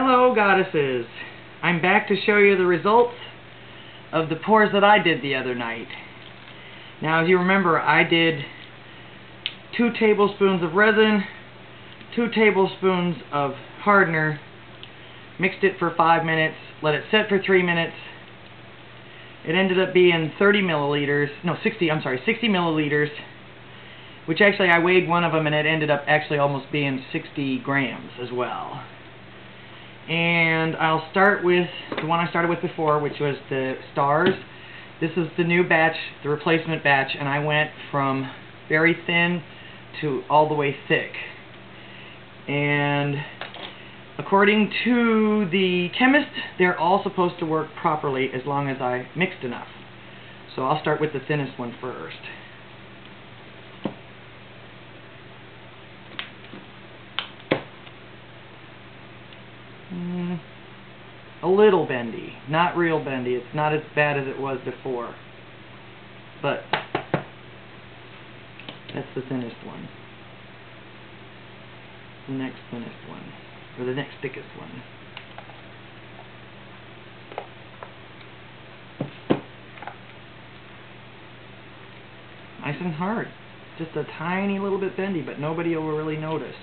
Hello, goddesses. I'm back to show you the results of the pours that I did the other night. Now, as you remember, I did two tablespoons of resin, two tablespoons of hardener, mixed it for five minutes, let it set for three minutes. It ended up being 30 milliliters, no, 60, I'm sorry, 60 milliliters, which actually I weighed one of them and it ended up actually almost being 60 grams as well. And I'll start with the one I started with before, which was the stars. This is the new batch, the replacement batch, and I went from very thin to all the way thick. And according to the chemist, they're all supposed to work properly as long as I mixed enough. So I'll start with the thinnest one first. A little bendy, not real bendy. It's not as bad as it was before. But that's the thinnest one. The next thinnest one, or the next thickest one. Nice and hard. Just a tiny little bit bendy, but nobody will really notice.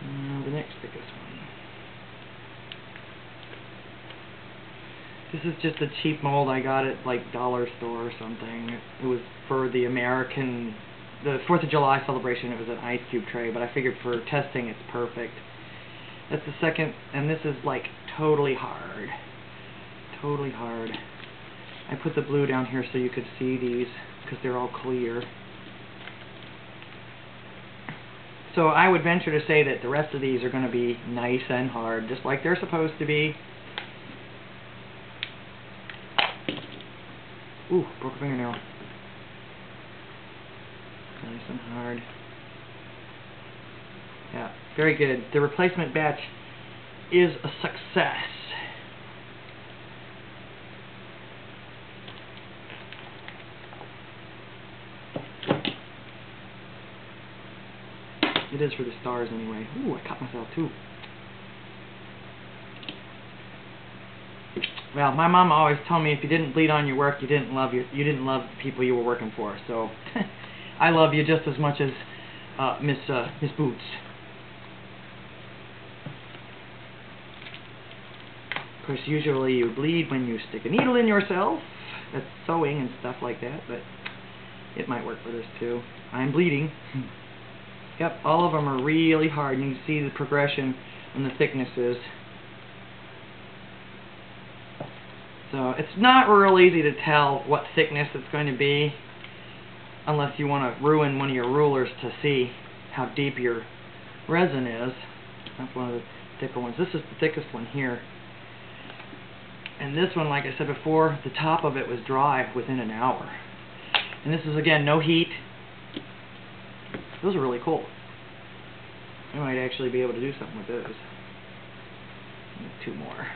Uh, the next thickest one. This is just a cheap mold I got at like dollar store or something. It was for the American, the 4th of July celebration. It was an ice cube tray, but I figured for testing it's perfect. That's the second, and this is like totally hard. Totally hard. I put the blue down here so you could see these because they're all clear. So I would venture to say that the rest of these are going to be nice and hard, just like they're supposed to be. Ooh, broke a fingernail. Nice and hard. Yeah, very good. The replacement batch is a success. It is for the stars anyway. Ooh, I cut myself too. Well, my mom always told me if you didn't bleed on your work, you didn't love your, you didn't love the people you were working for. So, I love you just as much as uh, Miss uh, Miss Boots. Of course, usually you bleed when you stick a needle in yourself. That's sewing and stuff like that, but it might work for this too. I'm bleeding. Yep, all of them are really hard, and you can see the progression and the thicknesses. So it's not real easy to tell what thickness it's going to be unless you want to ruin one of your rulers to see how deep your resin is. That's one of the thicker ones. This is the thickest one here. And this one, like I said before, the top of it was dry within an hour. And this is, again, no heat. Those are really cool. I might actually be able to do something with those. Two more.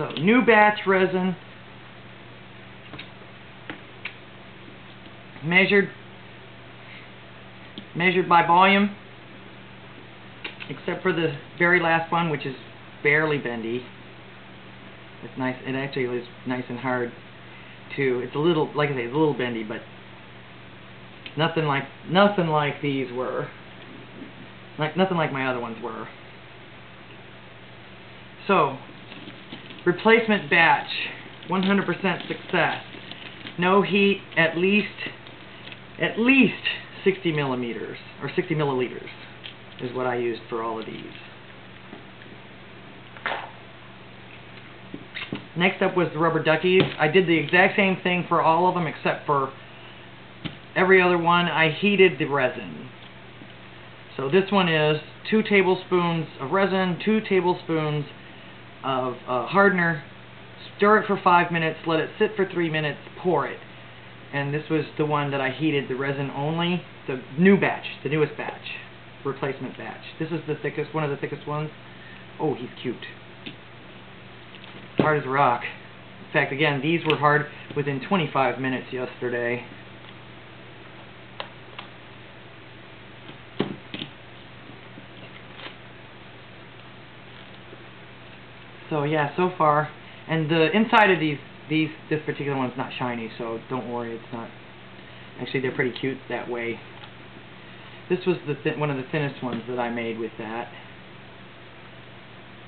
So, new batch resin. Measured measured by volume. Except for the very last one, which is barely bendy. It's nice. It actually is nice and hard too. It's a little, like I say, it's a little bendy, but nothing like nothing like these were. Like nothing like my other ones were. So, replacement batch, 100% success. No heat, at least at least 60 millimeters or 60 milliliters is what I used for all of these. Next up was the rubber duckies. I did the exact same thing for all of them except for every other one. I heated the resin. So this one is two tablespoons of resin, two tablespoons of uh, hardener, stir it for five minutes, let it sit for three minutes, pour it. and this was the one that I heated the resin only, the new batch, the newest batch, replacement batch. This is the thickest, one of the thickest ones. Oh, he's cute. Hard as a rock. In fact, again, these were hard within 25 minutes yesterday. So yeah, so far, and the inside of these, these, this particular one's not shiny, so don't worry, it's not. Actually, they're pretty cute that way. This was the th one of the thinnest ones that I made with that.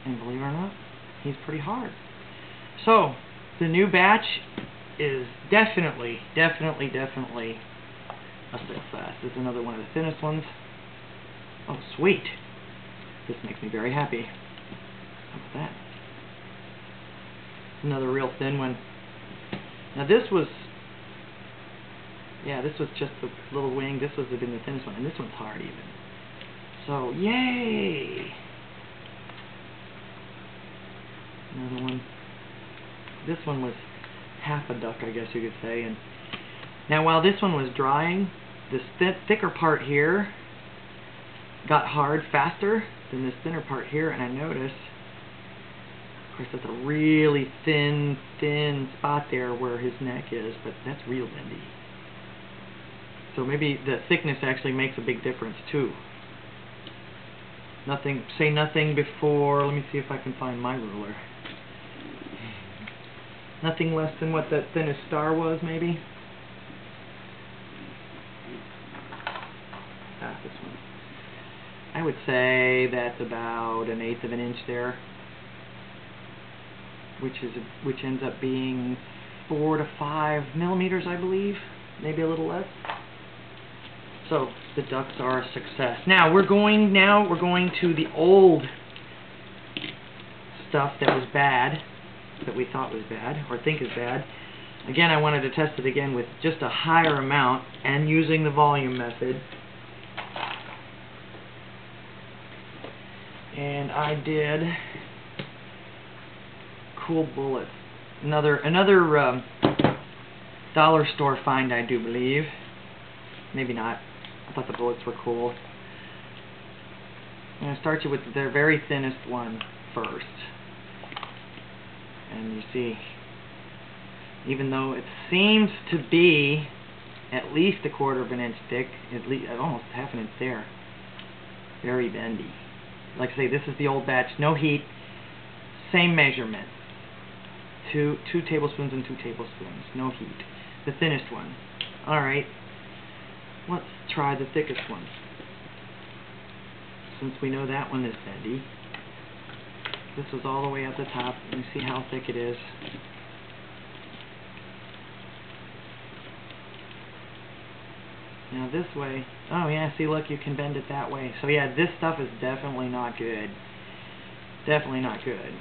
And believe it or not, he's pretty hard. So, the new batch is definitely, definitely, definitely a success. This is another one of the thinnest ones. Oh, sweet. This makes me very happy. How about that? Another real thin one. Now this was, yeah, this was just the little wing. This was been the thinnest one, and this one's hard even. So, yay! Another one. This one was half a duck, I guess you could say. And now, while this one was drying, this th thicker part here got hard faster than this thinner part here, and I noticed of course, that's a really thin, thin spot there where his neck is, but that's real bendy. So maybe the thickness actually makes a big difference too. Nothing, say nothing before, let me see if I can find my ruler. Nothing less than what that thinnest star was, maybe? Ah, this one. I would say that's about an eighth of an inch there which is which ends up being four to five millimeters, I believe, maybe a little less. So the ducks are a success. Now we're going now we're going to the old stuff that was bad, that we thought was bad or think is bad. Again, I wanted to test it again with just a higher amount and using the volume method. And I did cool bullets. Another another um, dollar store find, I do believe. Maybe not. I thought the bullets were cool. I'm going to start you with the very thinnest one first. And you see, even though it seems to be at least a quarter of an inch thick, at least almost half an inch there, very bendy. Like I say, this is the old batch, no heat, same measurement two two tablespoons and two tablespoons, no heat. The thinnest one. Alright, let's try the thickest one. Since we know that one is bendy. This is all the way at the top. You see how thick it is. Now this way, oh yeah, see look, you can bend it that way. So yeah, this stuff is definitely not good. Definitely not good.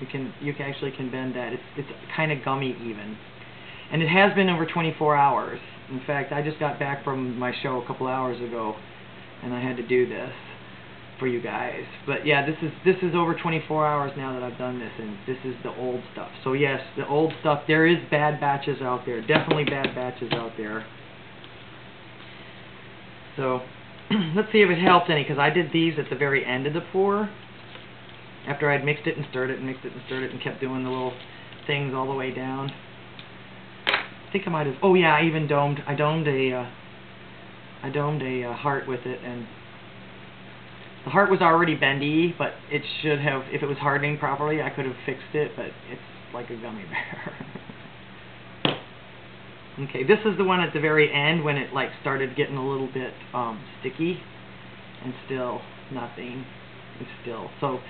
You can you can actually can bend that. It's it's kind of gummy even, and it has been over 24 hours. In fact, I just got back from my show a couple hours ago, and I had to do this for you guys. But yeah, this is this is over 24 hours now that I've done this, and this is the old stuff. So yes, the old stuff. There is bad batches out there. Definitely bad batches out there. So let's see if it helped any, because I did these at the very end of the pour after I'd mixed it and stirred it and mixed it and stirred it and kept doing the little things all the way down. I think I might have, oh yeah, I even domed, I domed a, uh, I domed a uh, heart with it and the heart was already bendy, but it should have, if it was hardening properly, I could have fixed it, but it's like a gummy bear. okay, this is the one at the very end when it like started getting a little bit um, sticky and still nothing. It's still, so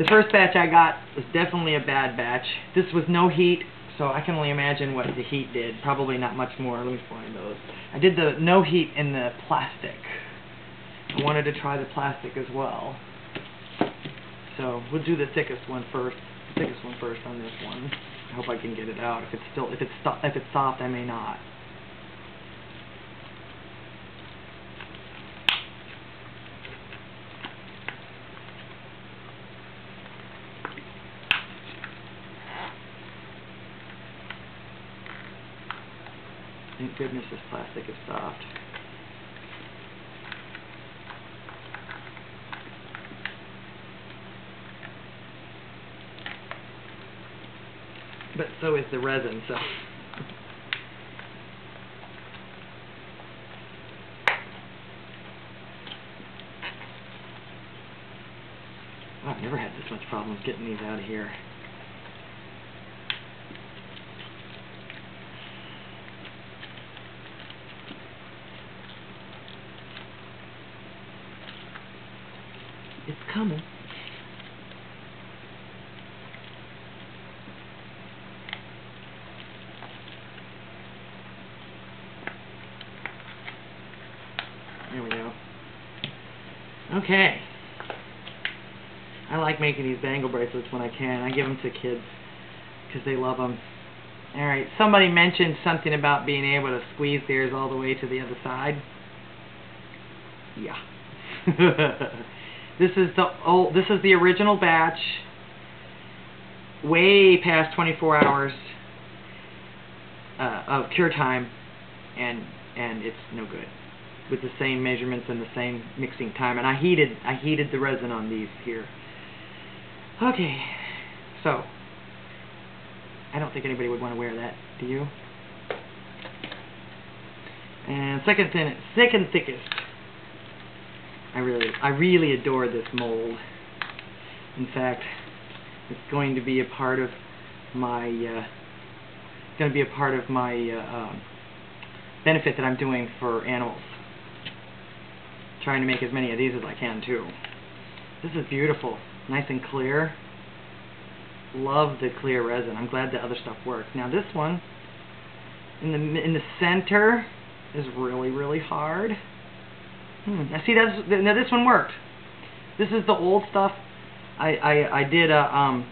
the first batch I got was definitely a bad batch. This was no heat, so I can only imagine what the heat did. Probably not much more. Let me find those. I did the no heat in the plastic. I wanted to try the plastic as well. So we'll do the thickest one first. The thickest one first on this one. I hope I can get it out. If it's still, if it's if it's soft, I may not. Goodness this plastic is soft. But so is the resin, so... I've never had this much problems getting these out of here. It's coming. There we go. Okay. I like making these bangle bracelets when I can. I give them to kids because they love them. Alright, somebody mentioned something about being able to squeeze theirs all the way to the other side. Yeah. this is the old, this is the original batch. Way past 24 hours uh, of cure time, and and it's no good with the same measurements and the same mixing time. And I heated I heated the resin on these here. Okay, so I don't think anybody would want to wear that. Do you? And second thin, second thickest. I really I really adore this mold. In fact, it's going to be a part of my uh, going to be a part of my uh, um, benefit that I'm doing for animals. Trying to make as many of these as I can too. This is beautiful, nice and clear. Love the clear resin. I'm glad the other stuff worked. Now this one, in the in the center, is really really hard. Hmm. Now see that's now this one worked. This is the old stuff I, I, I did a um,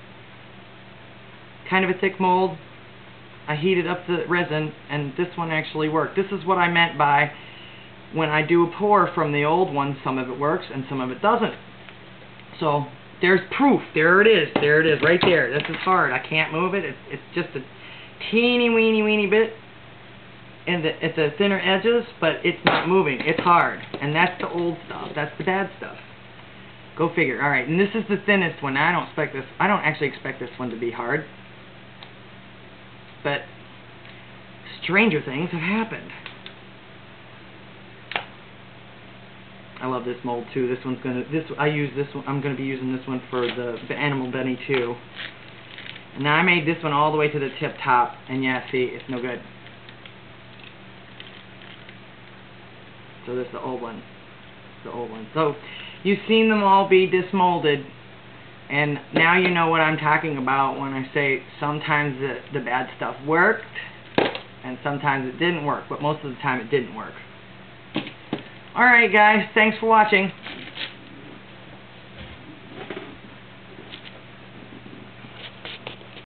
kind of a thick mold. I heated up the resin, and this one actually worked. This is what I meant by when I do a pour from the old one, some of it works and some of it doesn't. So there's proof. There it is. There it is, right there. This is hard. I can't move it. It's, it's just a teeny weeny weeny bit in the, at the thinner edges, but it's not moving. It's hard. And that's the old stuff. That's the bad stuff. Go figure. All right, and this is the thinnest one. I don't expect this. I don't actually expect this one to be hard. But stranger things have happened. I love this mold too. This one's gonna. This I use this one. I'm gonna be using this one for the, the animal Benny too. And now I made this one all the way to the tip top, and yeah, see, it's no good. So this is the old one. The old one. So You've seen them all be demolded, and now you know what I'm talking about when I say sometimes the, the bad stuff worked, and sometimes it didn't work, but most of the time it didn't work. Alright guys, thanks for watching.